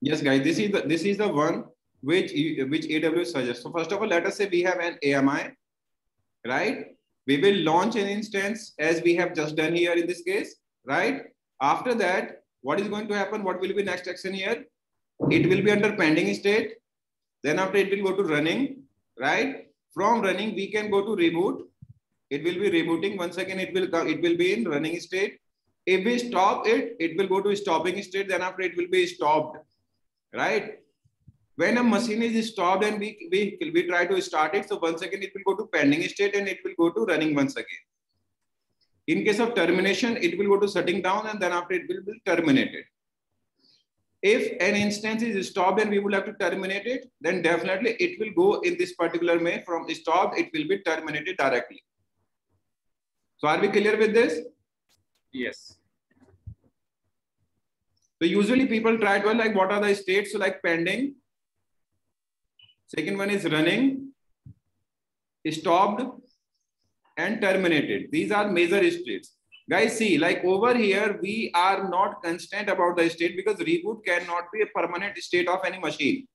Yes, guys, this is the this is the one which which AWS suggests. So first of all, let us say we have an AMI, right? We will launch an instance as we have just done here in this case, right? After that, what is going to happen? What will be next action here? It will be under pending state. Then after it will go to running, right? From running, we can go to reboot. It will be rebooting. Once again, it will come, it will be in running state. If we stop it, it will go to stopping state. Then after it will be stopped, right? When a machine is stopped and we, we, we try to start it, so once again, it will go to pending state and it will go to running once again. In case of termination, it will go to shutting down and then after it will be terminated. If an instance is stopped and we would have to terminate it, then definitely it will go in this particular way from stopped, it will be terminated directly. So are we clear with this? Yes. So usually people try to like what are the states? So like pending, Second one is running, stopped, and terminated. These are major states. Guys, see, like over here, we are not constant about the state because reboot cannot be a permanent state of any machine.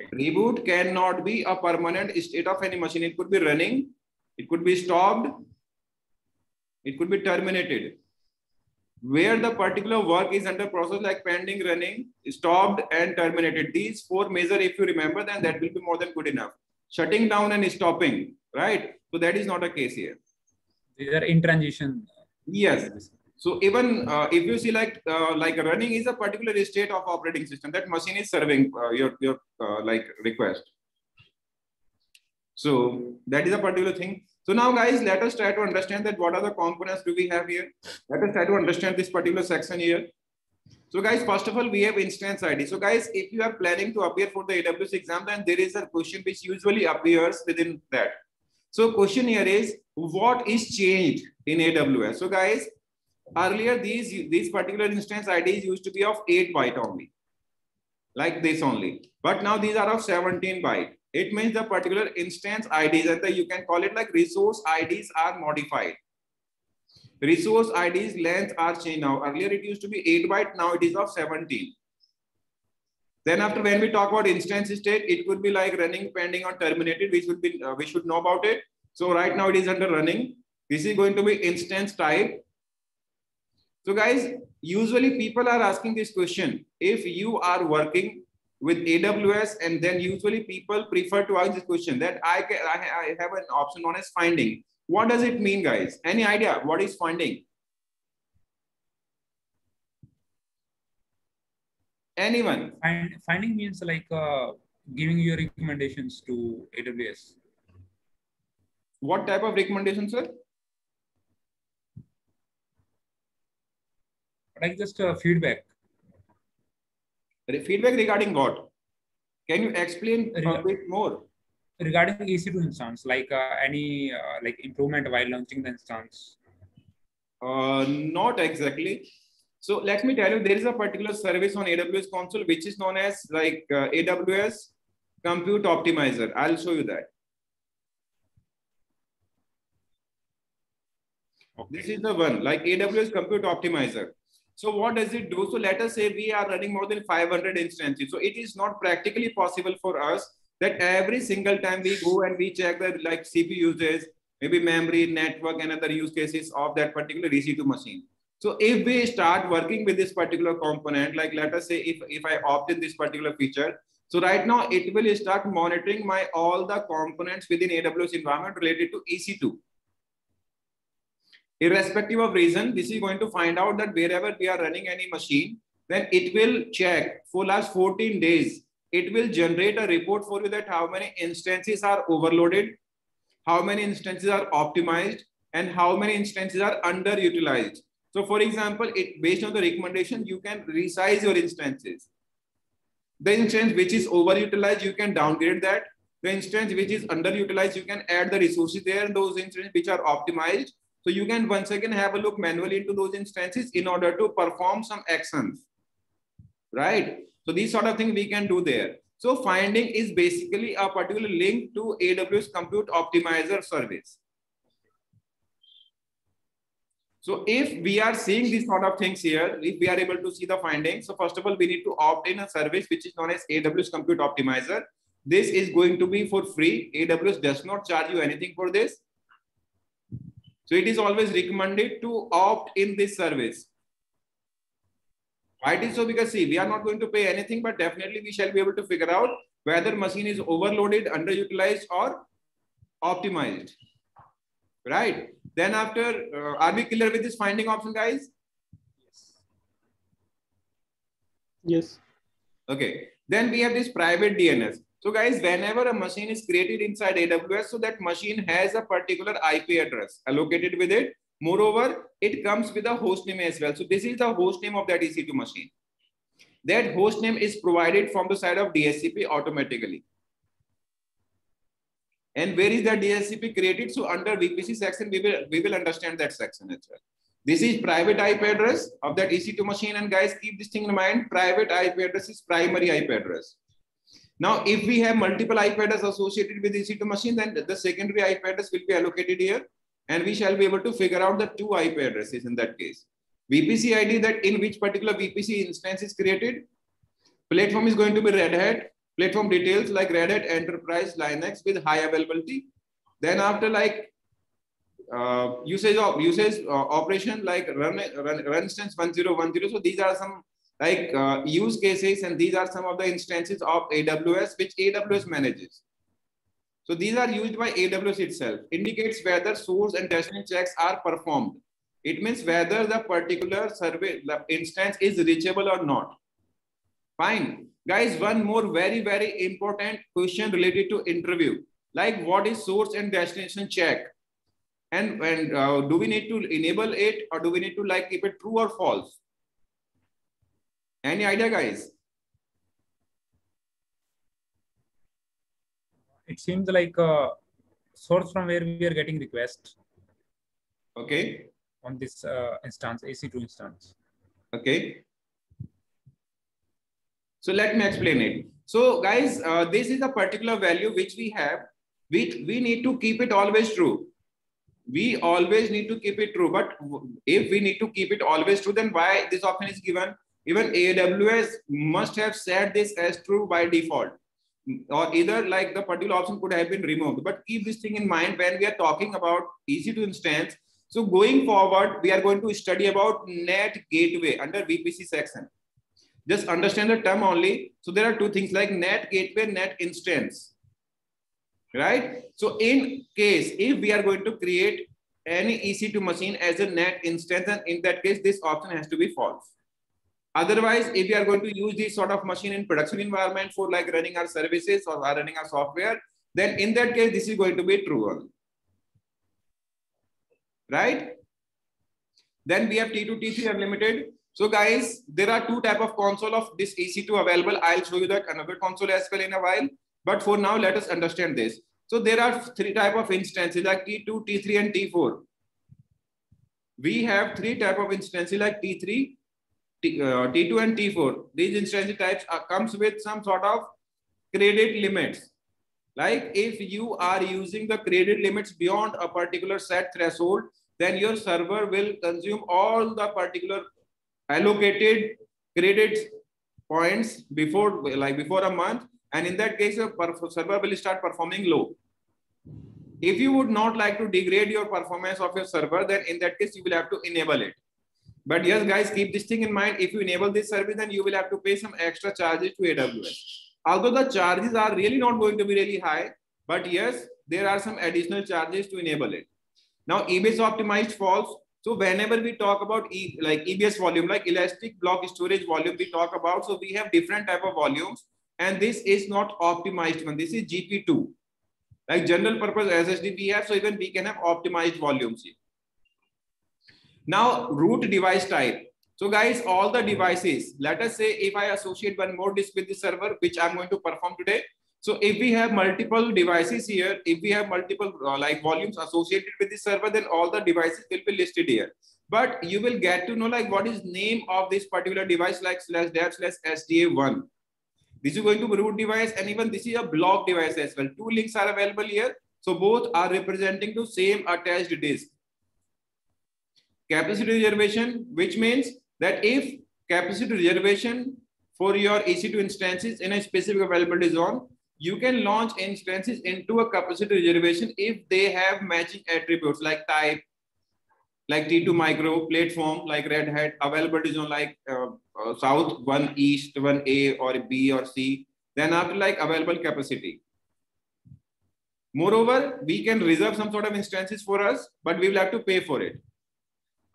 Okay. Reboot cannot be a permanent state of any machine. It could be running, it could be stopped, it could be terminated where the particular work is under process like pending, running, stopped and terminated. These four measure, if you remember, then that will be more than good enough. Shutting down and stopping, right? So that is not a case here. These are in transition. Yes. So even uh, if you see like uh, like running is a particular state of operating system that machine is serving uh, your your uh, like request. So that is a particular thing. So now guys, let us try to understand that what are the components do we have here? Let us try to understand this particular section here. So guys, first of all, we have instance ID. So guys, if you are planning to appear for the AWS exam, then there is a question which usually appears within that. So question here is, what is changed in AWS? So guys, earlier these, these particular instance IDs used to be of 8 byte only, like this only. But now these are of 17 byte. It means the particular instance IDs and the, you can call it like resource IDs are modified. Resource IDs length are changed now. Earlier it used to be 8 byte, now it is of 17. Then after when we talk about instance state, it could be like running pending or terminated, We should be uh, we should know about it. So right now it is under running. This is going to be instance type. So guys, usually people are asking this question. If you are working with AWS, and then usually people prefer to ask this question that I, can, I have an option known as finding. What does it mean, guys? Any idea what is finding? Anyone? Find, finding means like uh, giving your recommendations to AWS. What type of recommendations, sir? Like just uh, feedback feedback regarding what? Can you explain a bit more? Regarding EC2 instance, like uh, any uh, like improvement while launching the instance? Uh, not exactly. So let me tell you, there is a particular service on AWS console, which is known as like uh, AWS Compute Optimizer. I'll show you that. Okay. This is the one, like AWS Compute Optimizer. So what does it do? So let us say we are running more than 500 instances. So it is not practically possible for us that every single time we go and we check the like CPU uses, maybe memory, network, and other use cases of that particular EC2 machine. So if we start working with this particular component, like let us say if, if I opt in this particular feature, so right now it will start monitoring my all the components within AWS environment related to EC2 irrespective of reason, this is going to find out that wherever we are running any machine, then it will check for last 14 days. It will generate a report for you that how many instances are overloaded, how many instances are optimized, and how many instances are underutilized. So for example, it based on the recommendation, you can resize your instances. The instance which is overutilized, you can downgrade that. The instance which is underutilized, you can add the resources there. Those instances which are optimized, so you can once again have a look manually into those instances in order to perform some actions, right? So these sort of things we can do there. So finding is basically a particular link to AWS Compute Optimizer service. So if we are seeing these sort of things here, if we are able to see the findings, so first of all, we need to opt in a service which is known as AWS Compute Optimizer. This is going to be for free. AWS does not charge you anything for this. So it is always recommended to opt in this service. Why it is so? Because see, we are not going to pay anything, but definitely we shall be able to figure out whether machine is overloaded, underutilized, or optimized. Right? Then after, uh, are we clear with this finding option, guys? Yes. Yes. Okay. Then we have this private DNS. So guys, whenever a machine is created inside AWS, so that machine has a particular IP address allocated with it. Moreover, it comes with a host name as well. So this is the host name of that EC2 machine. That host name is provided from the side of DHCP automatically. And where is the DHCP created? So under VPC section, we will, we will understand that section as well. This is private IP address of that EC2 machine. And guys, keep this thing in mind. Private IP address is primary IP address. Now, if we have multiple IP address associated with EC2 machine, then the secondary IP address will be allocated here. And we shall be able to figure out the two IP addresses in that case. VPC ID that in which particular VPC instance is created. Platform is going to be Red Hat. Platform details like Red Hat Enterprise Linux with high availability. Then after like uh, usage of usage uh, operation like run, run, run instance 1010. So these are some like uh, use cases and these are some of the instances of AWS which AWS manages. So these are used by AWS itself, indicates whether source and destination checks are performed. It means whether the particular survey the instance is reachable or not. Fine. Guys, one more very, very important question related to interview. Like what is source and destination check? And, and uh, do we need to enable it or do we need to like keep it true or false? Any idea, guys? It seems like a source from where we are getting request. Okay. On this uh, instance, EC2 instance. Okay. So let me explain it. So guys, uh, this is a particular value which we have. We, we need to keep it always true. We always need to keep it true. But if we need to keep it always true, then why this option is given? Even AWS must have set this as true by default or either like the particular option could have been removed. But keep this thing in mind when we are talking about EC2 instance. So going forward, we are going to study about NAT gateway under VPC section. Just understand the term only. So there are two things like NAT gateway, NAT instance, right? So in case, if we are going to create any EC2 machine as a NAT instance, and in that case, this option has to be false. Otherwise, if we are going to use this sort of machine in production environment for like running our services or running our software, then in that case, this is going to be true. Right? Then we have T2, T3 unlimited. So guys, there are two type of console of this EC2 available. I'll show you that another console as well in a while. But for now, let us understand this. So there are three type of instances like T2, T3, and T4. We have three type of instances like T3, T, uh, T2 and T4, these instance types are, comes with some sort of credit limits. Like if you are using the credit limits beyond a particular set threshold, then your server will consume all the particular allocated credit points before like before a month. And in that case, the server will start performing low. If you would not like to degrade your performance of your server, then in that case, you will have to enable it. But yes, guys, keep this thing in mind. If you enable this service, then you will have to pay some extra charges to AWS. Although the charges are really not going to be really high, but yes, there are some additional charges to enable it. Now, EBS optimized false. So whenever we talk about e like EBS volume, like elastic block storage volume, we talk about. So we have different type of volumes, and this is not optimized one. This is GP2, like general purpose SSD we have. So even we can have optimized volumes here. Now, root device type. So guys, all the devices, let us say if I associate one more disk with the server, which I'm going to perform today. So if we have multiple devices here, if we have multiple uh, like volumes associated with the server, then all the devices will be listed here. But you will get to know like what is name of this particular device like slash dev slash SDA1. This is going to be root device and even this is a block device as well. Two links are available here. So both are representing to same attached disk. Capacity reservation, which means that if capacity reservation for your EC2 instances in a specific availability zone, you can launch instances into a capacity reservation if they have matching attributes like type, like T2 micro, platform like Red Hat, availability zone like uh, uh, South, one East, one A or B or C. Then after like available capacity. Moreover, we can reserve some sort of instances for us, but we will have to pay for it.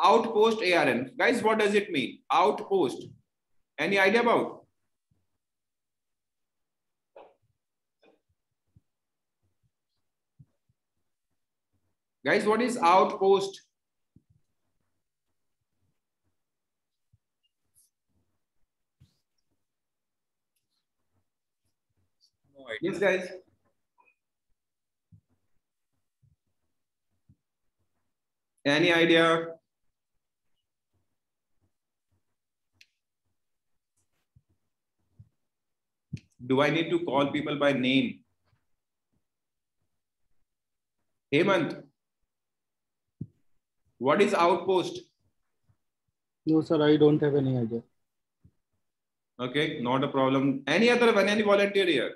Outpost ARN. Guys, what does it mean? Outpost. Any idea about? Guys, what is outpost? No idea. Yes, guys. Any idea? Do I need to call people by name? Hemant, what is outpost? No, sir, I don't have any idea. Okay, not a problem. Any other any volunteer here?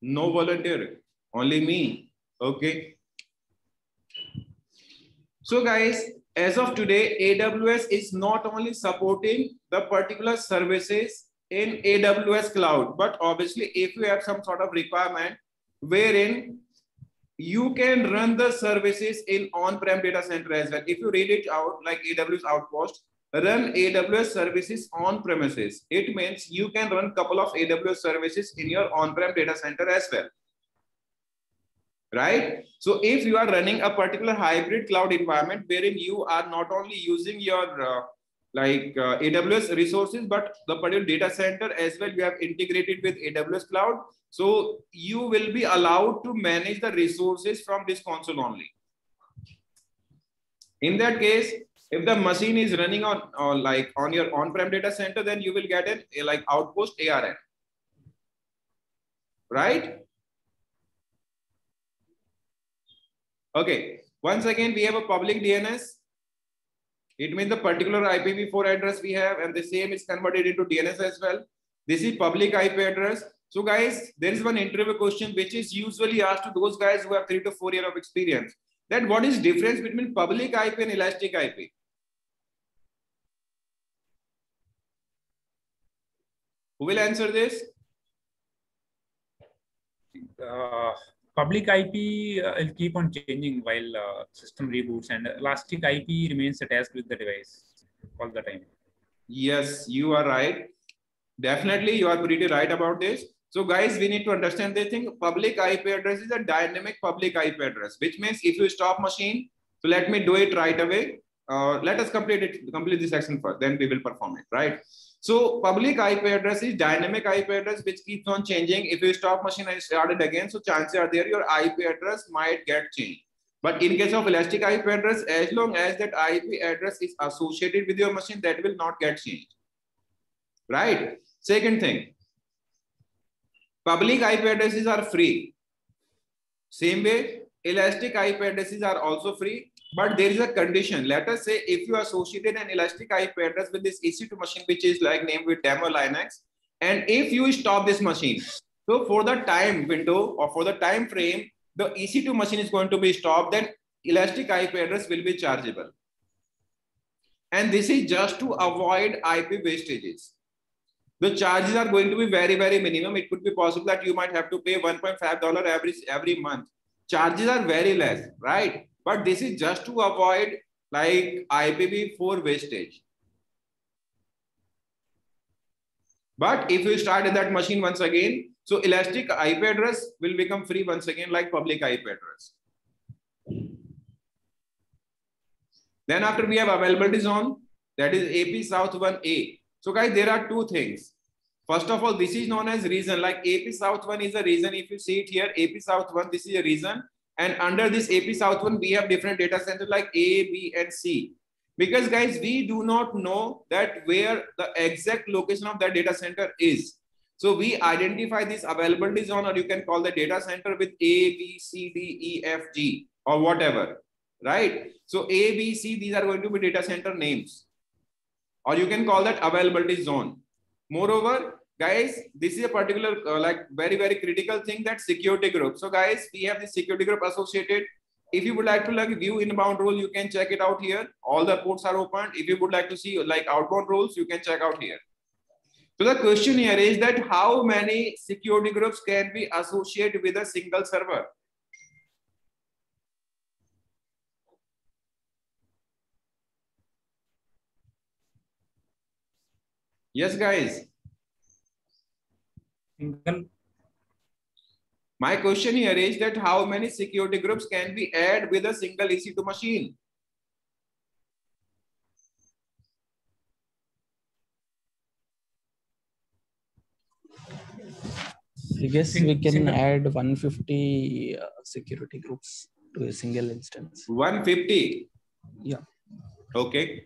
No volunteer, only me. Okay. So guys, as of today, AWS is not only supporting the particular services in AWS cloud, but obviously if you have some sort of requirement wherein you can run the services in on-prem data center as well. If you read it out like AWS Outpost, run AWS services on premises. It means you can run couple of AWS services in your on-prem data center as well. Right? So if you are running a particular hybrid cloud environment wherein you are not only using your uh, like uh, AWS resources, but the particular data center as well, you have integrated with AWS cloud. So you will be allowed to manage the resources from this console only. In that case, if the machine is running on, on like on your on-prem data center, then you will get an like outpost ARN. Right? Okay. Once again, we have a public DNS. It means the particular IPv4 address we have, and the same is converted into DNS as well. This is public IP address. So guys, there is one interview question which is usually asked to those guys who have three to four year of experience. That what is difference between public IP and elastic IP? Who will answer this? Uh, public IP uh, will keep on changing while uh, system reboots, and Elastic IP remains attached with the device all the time. Yes, you are right. Definitely, you are pretty right about this. So guys, we need to understand this thing. Public IP address is a dynamic public IP address, which means if you stop machine, so let me do it right away. Uh, let us complete it, complete this section first, then we will perform it, right? So public IP address is dynamic IP address, which keeps on changing. If you stop machine and start it again, so chances are there your IP address might get changed. But in case of elastic IP address, as long as that IP address is associated with your machine, that will not get changed. Right? Second thing, public IP addresses are free. Same way, elastic IP addresses are also free, but there is a condition. Let us say if you associated an elastic IP address with this EC2 machine, which is like named with demo Linux, and if you stop this machine, so for the time window or for the time frame, the EC2 machine is going to be stopped, then elastic IP address will be chargeable. And this is just to avoid IP wastages. The charges are going to be very, very minimum. It could be possible that you might have to pay $1.5 every, every month. Charges are very less, right? But this is just to avoid like IPv4 wastage. But if you start in that machine once again, so elastic IP address will become free once again like public IP address. Then after we have availability zone, that is AP South 1A. So guys, there are two things. First of all, this is known as region. Like AP South 1 is a region. If you see it here, AP South 1, this is a region. And under this AP South 1, we have different data centers like A, B, and C. Because guys, we do not know that where the exact location of that data center is. So we identify this availability zone, or you can call the data center with A, B, C, D, E, F, G, or whatever, right? So A, B, C, these are going to be data center names, or you can call that availability zone. Moreover, guys, this is a particular uh, like very, very critical thing that security group. So guys, we have the security group associated. If you would like to like view inbound rule, you can check it out here. All the ports are open. If you would like to see like outbound rules, you can check out here. So the question here is that how many security groups can be associated with a single server? Yes, guys. Single. My question here is that how many security groups can be add with a single EC2 machine? I guess we can single. add 150 uh, security groups to a single instance. 150. Yeah. Okay.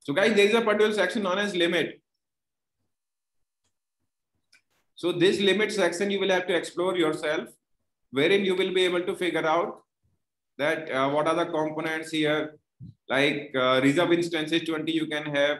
So guys, there is a particular section known as limit. So this limit section you will have to explore yourself, wherein you will be able to figure out that uh, what are the components here, like uh, reserve instances 20 you can have.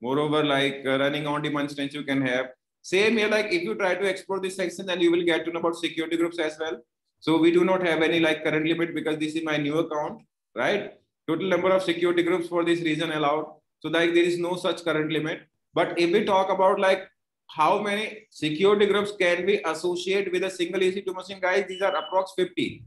Moreover, like uh, running on demand instance you can have. Same here, like if you try to explore this section, then you will get to know about security groups as well. So we do not have any like current limit because this is my new account, right? Total number of security groups for this region allowed. So like there is no such current limit. But if we talk about like how many security groups can be associated with a single EC2 machine, guys, these are approx 50.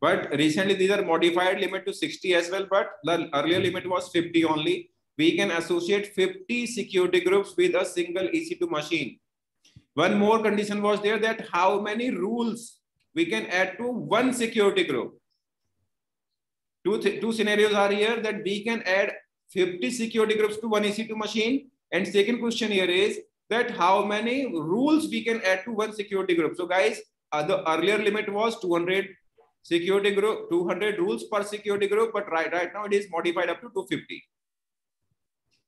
But recently these are modified limit to 60 as well. But the earlier limit was 50 only. We can associate 50 security groups with a single EC2 machine. One more condition was there that how many rules we can add to one security group. Two, two scenarios are here that we can add 50 security groups to one EC2 machine. And second question here is that how many rules we can add to one security group. So guys, uh, the earlier limit was 200 security group, 200 rules per security group, but right, right now it is modified up to 250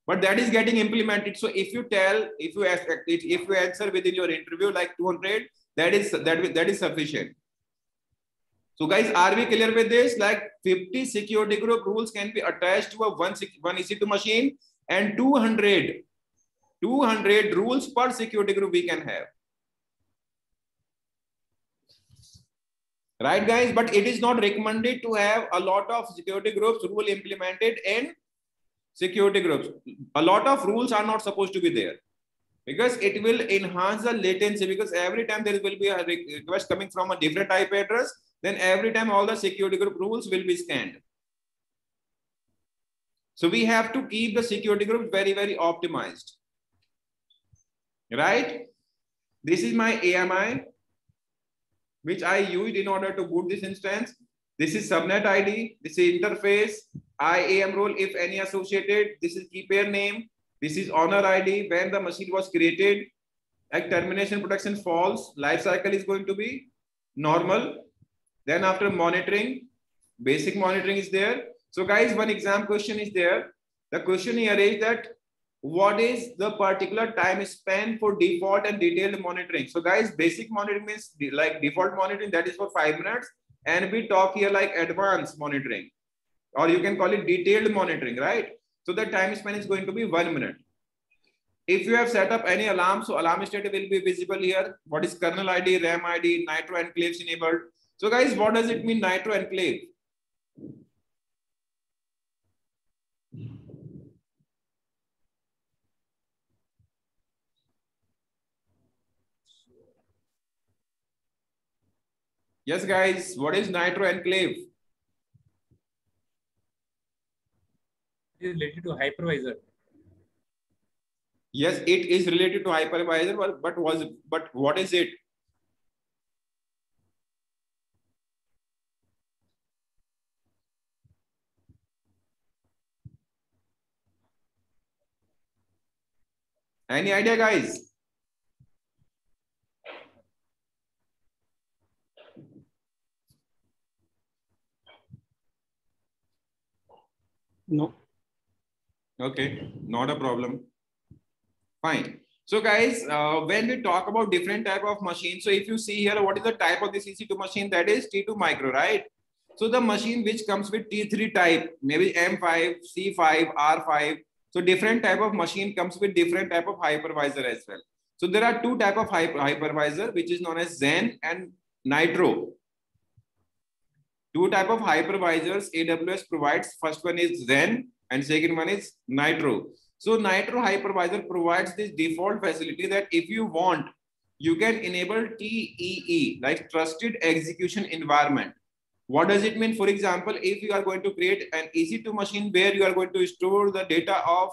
but that is getting implemented. So if you tell if you ask if you answer within your interview like 200 that is that that is sufficient. So guys are we clear with this? Like 50 security group rules can be attached to a one one ec2 machine and 200 200 rules per security group we can have right guys but it is not recommended to have a lot of security groups rule implemented in security groups. A lot of rules are not supposed to be there because it will enhance the latency because every time there will be a request coming from a different IP address, then every time all the security group rules will be scanned. So we have to keep the security group very, very optimized. Right? This is my AMI, which I used in order to boot this instance. This is subnet ID. This is interface. IAM role, if any associated. This is key pair name. This is owner ID. When the machine was created, like termination protection false. Life cycle is going to be normal. Then after monitoring, basic monitoring is there. So guys, one exam question is there. The question here is that what is the particular time span for default and detailed monitoring? So guys, basic monitoring means like default monitoring that is for five minutes. And we talk here like advanced monitoring or you can call it detailed monitoring, right? So the time span is going to be one minute. If you have set up any alarm, so alarm state will be visible here. What is kernel ID, RAM ID, Nitro enclaves enabled. So guys, what does it mean Nitro enclave? Yes, guys, what is Nitro enclave? It is related to hypervisor. Yes, it is related to hypervisor, but, but was but what is it? Any idea, guys? No. Okay, not a problem. Fine. So guys, uh, when we talk about different type of machine, so if you see here, what is the type of this EC2 machine? That is T2 micro, right? So the machine which comes with T3 type, maybe M5, C5, R5. So different type of machine comes with different type of hypervisor as well. So there are two type of hyper hypervisor, which is known as Xen and Nitro. Two type of hypervisors AWS provides. First one is Xen and second one is Nitro. So Nitro hypervisor provides this default facility that if you want, you can enable TEE, like trusted execution environment. What does it mean? For example, if you are going to create an EC2 machine where you are going to store the data of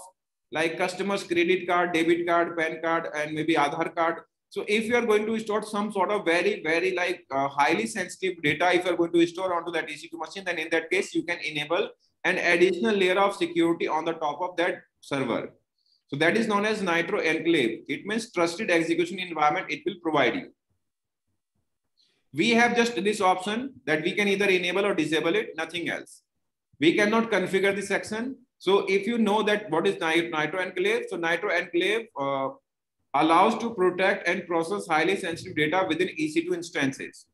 like customers credit card, debit card, PAN card, and maybe Aadhaar card. So if you are going to store some sort of very, very like uh, highly sensitive data, if you are going to store onto that EC2 machine, then in that case, you can enable an additional layer of security on the top of that server. So that is known as Nitro Enclave. It means trusted execution environment it will provide you. We have just this option that we can either enable or disable it, nothing else. We cannot configure this section. So if you know that what is Nitro Enclave, so Nitro Enclave uh, allows to protect and process highly sensitive data within EC2 instances.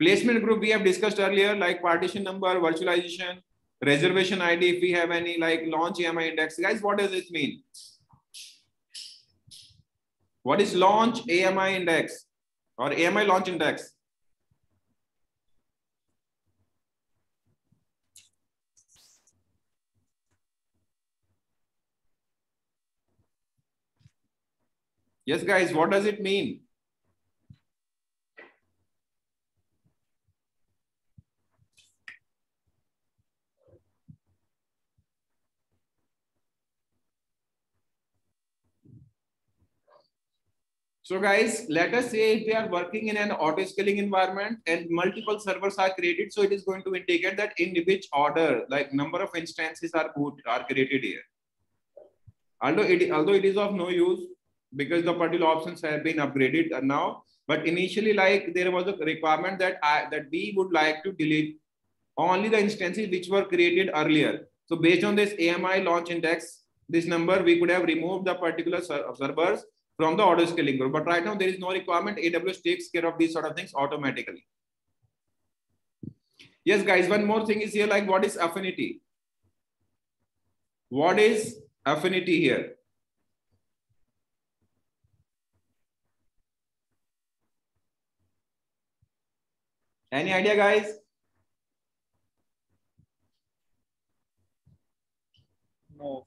Placement group we have discussed earlier, like partition number, virtualization, reservation ID, if we have any like launch AMI index. Guys, what does this mean? What is launch AMI index or AMI launch index? Yes, guys, what does it mean? So guys, let us say if we are working in an auto scaling environment and multiple servers are created, so it is going to indicate that in which order, like number of instances are boot are created here. Although it, although it is of no use because the particular options have been upgraded now, but initially like there was a requirement that I, that we would like to delete only the instances which were created earlier. So based on this AMI launch index, this number, we could have removed the particular servers from the auto scaling group. But right now there is no requirement. AWS takes care of these sort of things automatically. Yes, guys, one more thing is here like what is affinity? What is affinity here? Any idea, guys? No.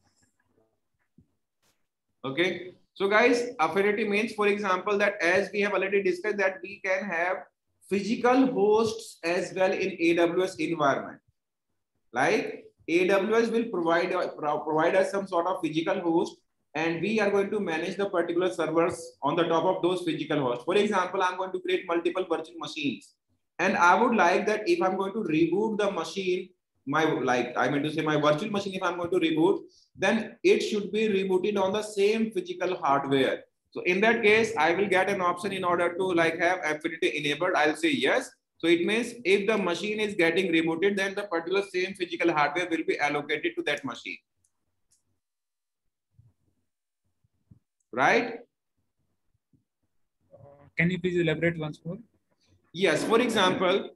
Okay. So guys, affinity means, for example, that as we have already discussed that we can have physical hosts as well in AWS environment. Like AWS will provide, provide us some sort of physical host and we are going to manage the particular servers on the top of those physical hosts. For example, I'm going to create multiple virtual machines. And I would like that if I'm going to reboot the machine my like I mean to say my virtual machine, if I'm going to reboot, then it should be rebooted on the same physical hardware. So in that case, I will get an option in order to like have Affinity enabled. I'll say yes. So it means if the machine is getting rebooted, then the particular same physical hardware will be allocated to that machine. Right? Uh, can you please elaborate once more? Yes. For example,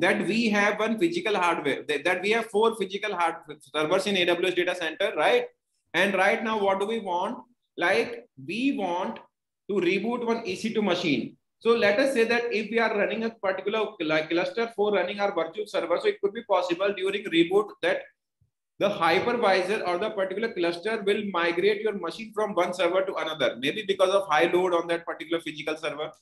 that we have one physical hardware, that, we have four physical hard servers in AWS data center, right? And right now, what do we want? Like we want to reboot one EC2 machine. So let us say that if we are running a particular cluster for running our virtual server, so it could be possible during reboot that the hypervisor or the particular cluster will migrate your machine from one server to another, maybe because of high load on that particular physical server.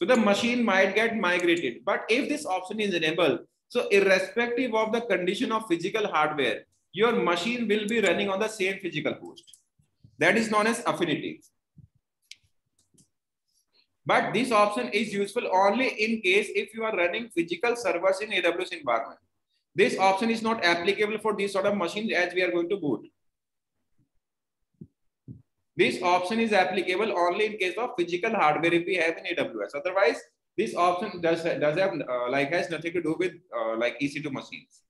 So the machine might get migrated. But if this option is enabled, so irrespective of the condition of physical hardware, your machine will be running on the same physical host. That is known as affinity. But this option is useful only in case if you are running physical servers in AWS environment. This option is not applicable for this sort of machines as we are going to boot. This option is applicable only in case of physical hardware if we have in AWS. Otherwise, this option does, does have uh, like has nothing to do with uh, like EC2 machines.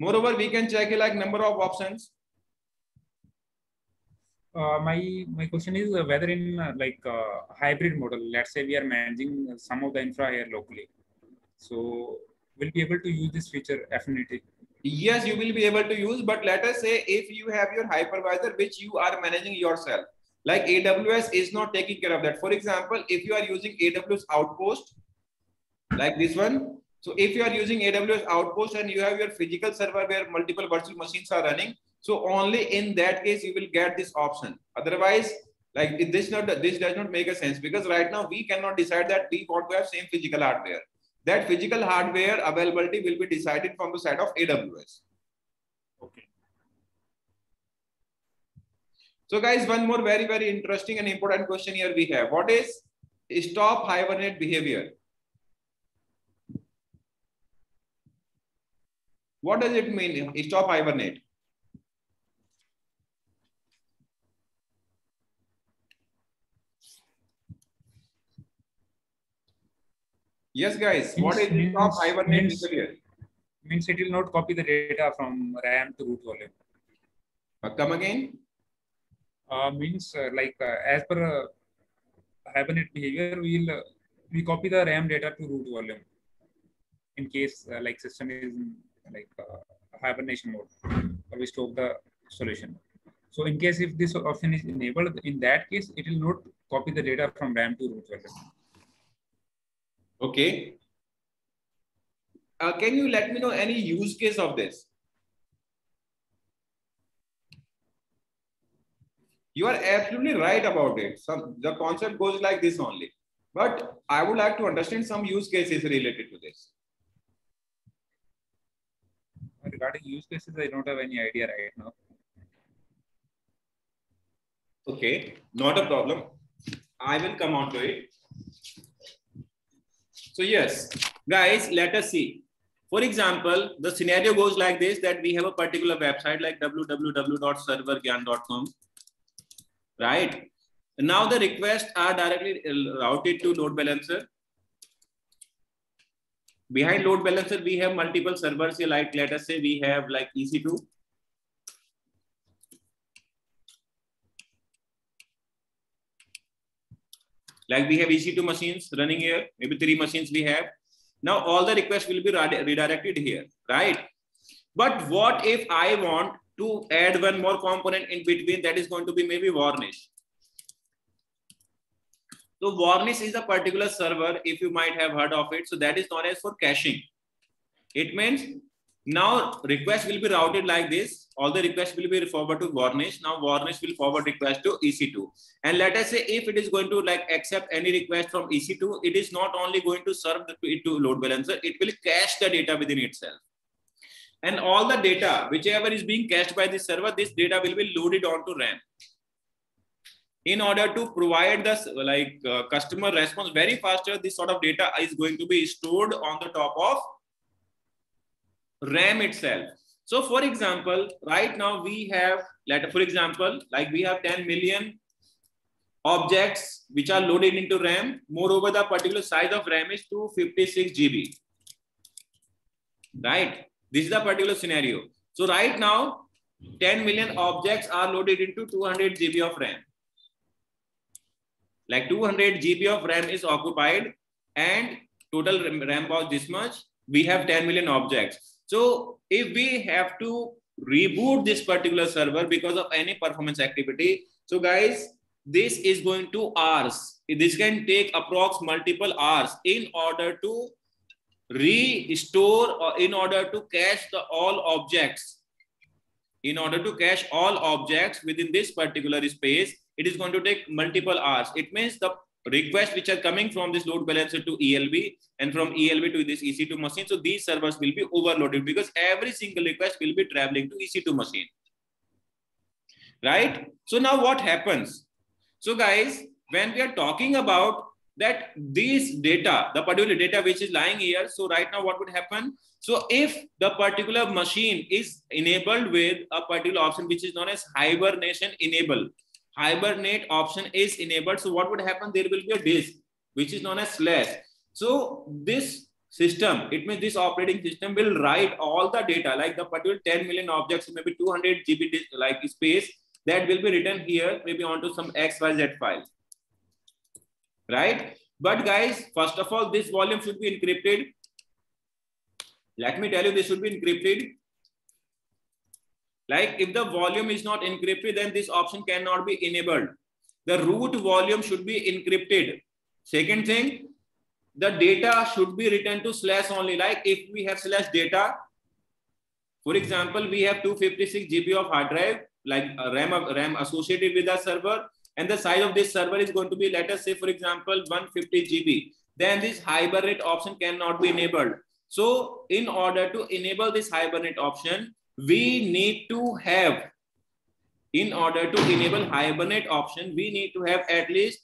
Moreover, we can check like number of options. uh, my my question is uh, whether in uh, like uh, hybrid model, let's say we are managing some of the infra here locally, so we'll be able to use this feature affinity. Yes, you will be able to use, but let us say if you have your hypervisor which you are managing yourself, like AWS is not taking care of that. For example, if you are using AWS Outpost, like this one, so if you are using AWS Outpost and you have your physical server where multiple virtual machines are running, so only in that case you will get this option. Otherwise, like this not this does not make a sense because right now we cannot decide that we want to have same physical hardware. That physical hardware availability will be decided from the side of AWS. Okay. So guys, one more very, very interesting and important question here we have. What is stop hibernate behavior? What does it mean, stop hibernate? Yes, guys. What is Means- stop means- hibernate means- behavior? Means it will not copy the data from RAM to root volume. Uh, come again. Uh, means uh, like uh, as per uh, Hibernate behavior, we'll uh, we copy the RAM data to root volume in case uh, like system is in, like uh, hibernation mode or we stop the solution. So in case if this option is enabled, in that case, it will not copy the data from RAM to root volume. Okay. Uh, can you let me know any use case of this? You are absolutely right about it. Some the concept goes like this only. But I would like to understand some use cases related to this. Regarding use cases, I don't have any idea right now. Okay, not a problem. I will come on to it. So yes, guys, let us see. For example, the scenario goes like this, that we have a particular website like www.servergyan.com, right? Now the requests are directly uh, routed to load balancer. Behind load balancer, we have multiple servers here, like let us say we have like EC2, like we have EC2 machines running here, maybe three machines we have. Now all the requests will be redirected here, right? But what if I want to add one more component in between that is going to be maybe varnish. So varnish is a particular server, if you might have heard of it. So that is known as for caching. It means now request will be routed like this. All the requests will be forwarded to Varnish. Now Varnish will forward request to EC2. And let us say if it is going to like accept any request from EC2, it is not only going to serve it to load balancer, it will cache the data within itself. And all the data, whichever is being cached by the server, this data will be loaded onto RAM. In order to provide the like uh, customer response very faster, this sort of data is going to be stored on the top of RAM itself. So for example, right now we have, let for example, like we have 10 million objects which are loaded into RAM. Moreover, the particular size of RAM is 256 GB. Right? This is the particular scenario. So right now, 10 million objects are loaded into 200 GB of RAM. Like 200 GB of RAM is occupied and total RAM was this much. We have 10 million objects. So if we have to reboot this particular server because of any performance activity, so guys, this is going to hours. This can take approx multiple hours in order to restore or in order to cache the all objects. In order to cache all objects within this particular space, it is going to take multiple hours. It means the requests which are coming from this load balancer to ELB and from ELB to this EC2 machine. So these servers will be overloaded because every single request will be traveling to EC2 machine. Right? So now what happens? So guys, when we are talking about that this data, the particular data which is lying here, so right now what would happen? So if the particular machine is enabled with a particular option which is known as hibernation enable, hibernate option is enabled. So what would happen? There will be a disk, which is known as slash. So this system, it means this operating system will write all the data, like the particular 10 million objects, maybe 200 GB disk, like space. that will be written here, maybe onto some XYZ file. Right? But guys, first of all, this volume should be encrypted. Let me tell you, this should be encrypted. Like if the volume is not encrypted, then this option cannot be enabled. The root volume should be encrypted. Second thing, the data should be written to slash only. Like if we have slash data, for example, we have 256 GB of hard drive, like uh, RAM, of RAM associated with the server, and the size of this server is going to be, let us say, for example, 150 GB. Then this hibernate option cannot be enabled. So in order to enable this hibernate option, we need to have, in order to enable hibernate option, we need to have at least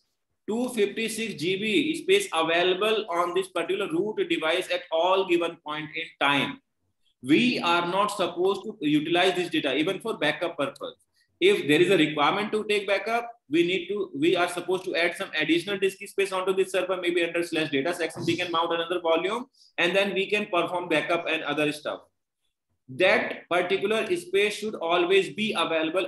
256 GB space available on this particular root device at all given point in time. We are not supposed to utilize this data even for backup purpose. If there is a requirement to take backup, we need to, we are supposed to add some additional disk space onto this server, maybe under slash data section, we can mount another volume and then we can perform backup and other stuff that particular space should always be available